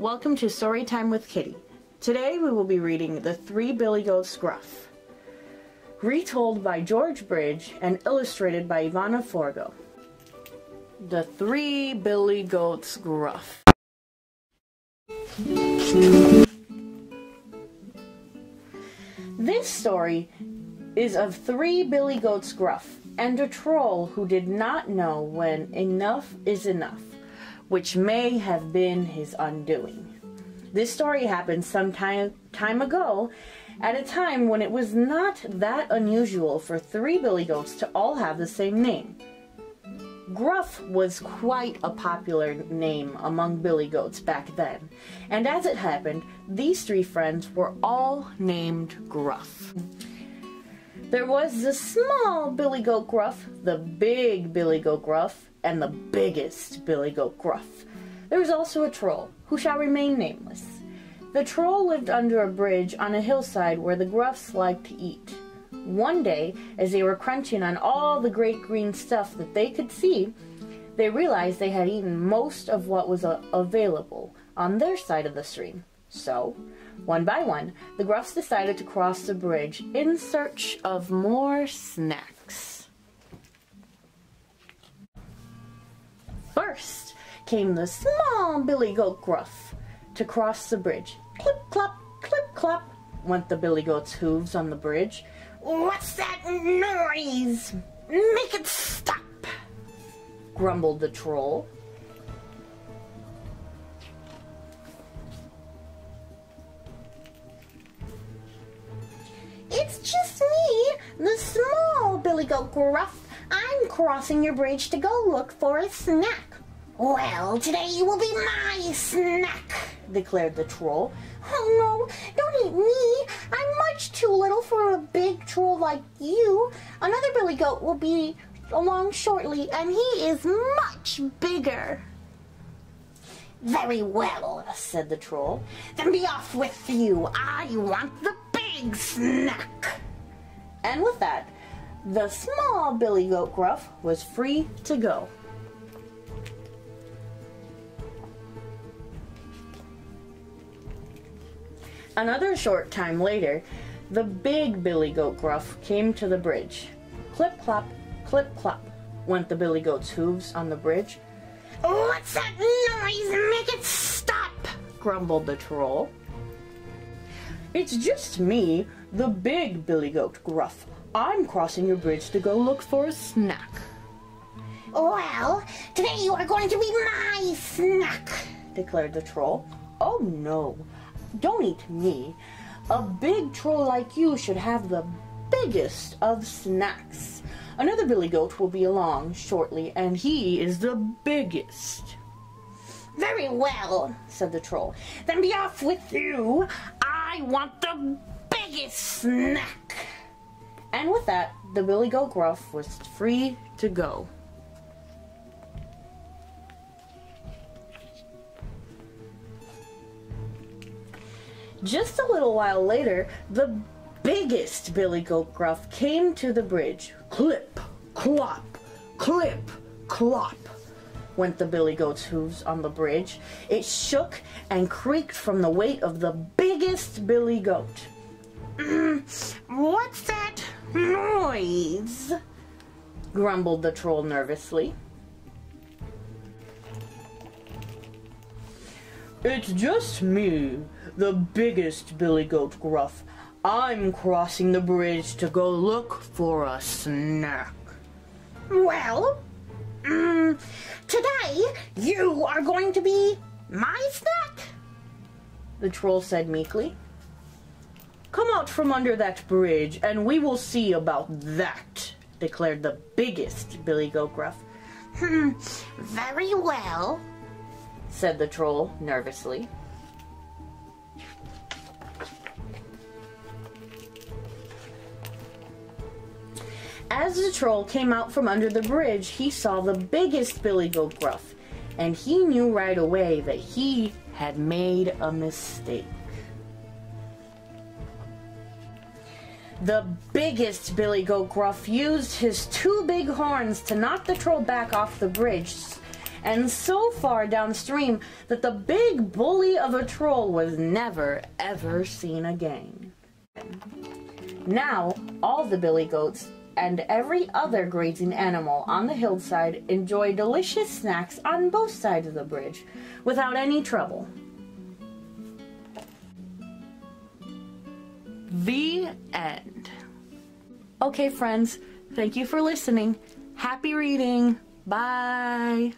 welcome to Storytime with Kitty. Today we will be reading The Three Billy Goats Gruff, retold by George Bridge and illustrated by Ivana Forgo. The Three Billy Goats Gruff. This story is of three Billy Goats Gruff and a troll who did not know when enough is enough, which may have been his undoing. This story happened some time, time ago, at a time when it was not that unusual for three Billy Goats to all have the same name. Gruff was quite a popular name among billy goats back then, and as it happened, these three friends were all named Gruff. There was the small Billy Goat Gruff, the big Billy Goat Gruff, and the biggest Billy Goat Gruff. There was also a troll, who shall remain nameless. The troll lived under a bridge on a hillside where the Gruffs liked to eat. One day, as they were crunching on all the great green stuff that they could see, they realized they had eaten most of what was available on their side of the stream. So, one by one, the Gruffs decided to cross the bridge in search of more snacks. First came the small Billy Goat Gruff to cross the bridge. Clip clop, clip clop went the Billy Goat's hooves on the bridge. What's that noise? Make it stop, grumbled the troll. It's just me, the small Billy Goat Gruff. I'm crossing your bridge to go look for a snack. Well, today you will be my snack, declared the troll. Oh no, don't eat me. I'm much too little for a big troll like you. Another Billy Goat will be along shortly, and he is much bigger. Very well, said the troll. Then be off with you. I want the big snack. And with that, the small Billy Goat Gruff was free to go. Another short time later, the big Billy Goat Gruff came to the bridge. Clip clop, clip clop went the Billy Goat's hooves on the bridge. What's that noise? Make it stop! grumbled the troll. It's just me, the big Billy Goat Gruff. I'm crossing your bridge to go look for a snack. Well, today you are going to be my snack, declared the troll. Oh no, don't eat me. A big troll like you should have the biggest of snacks. Another billy goat will be along shortly, and he is the biggest. Very well, said the troll. Then be off with you. I want the biggest snack. And with that, the billy goat gruff was free to go. Just a little while later, the biggest Billy Goat Gruff came to the bridge. Clip, clop, clip, clop went the Billy Goat's hooves on the bridge. It shook and creaked from the weight of the biggest Billy Goat. What's that noise? grumbled the troll nervously. It's just me, the biggest Billy Goat Gruff. I'm crossing the bridge to go look for a snack. Well, mm, today you are going to be my snack, the troll said meekly. Come out from under that bridge and we will see about that, declared the biggest Billy Goat Gruff. Hmm, very well, said the troll nervously. As the troll came out from under the bridge, he saw the biggest Billy Goat Gruff, and he knew right away that he had made a mistake. The biggest Billy Goat Gruff used his two big horns to knock the troll back off the bridge, and so far downstream that the big bully of a troll was never ever seen again. Now, all the billy goats and every other grazing animal on the hillside enjoy delicious snacks on both sides of the bridge without any trouble. The end. Okay, friends, thank you for listening. Happy reading. Bye.